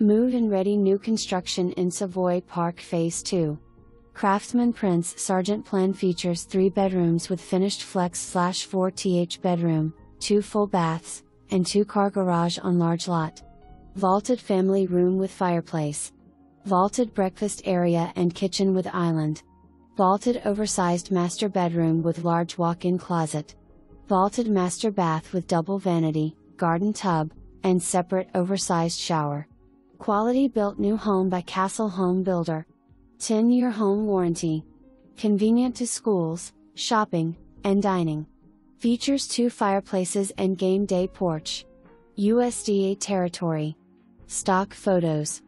Move in ready new construction in Savoy Park Phase 2. Craftsman Prince Sargent plan features 3 bedrooms with finished flex slash 4 th bedroom, 2 full baths, and 2 car garage on large lot. Vaulted family room with fireplace. Vaulted breakfast area and kitchen with island. Vaulted oversized master bedroom with large walk-in closet. Vaulted master bath with double vanity, garden tub, and separate oversized shower. Quality built new home by Castle Home Builder. 10 year home warranty. Convenient to schools, shopping, and dining. Features two fireplaces and game day porch. USDA territory. Stock photos.